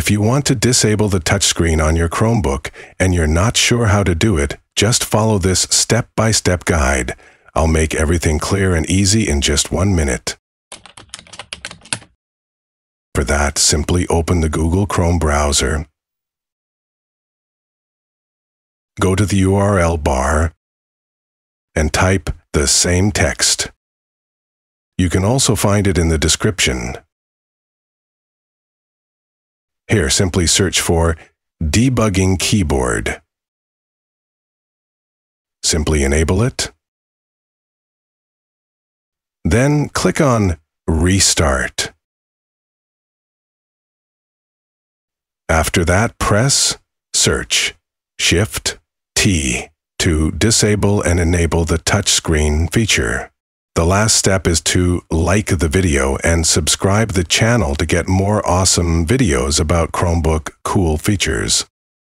If you want to disable the touchscreen on your Chromebook and you're not sure how to do it, just follow this step-by-step guide. I'll make everything clear and easy in just one minute. For that, simply open the Google Chrome browser. Go to the URL bar and type the same text. You can also find it in the description. Here, simply search for Debugging Keyboard. Simply enable it. Then click on Restart. After that, press Search, Shift, T to disable and enable the touchscreen feature. The last step is to like the video and subscribe the channel to get more awesome videos about Chromebook cool features.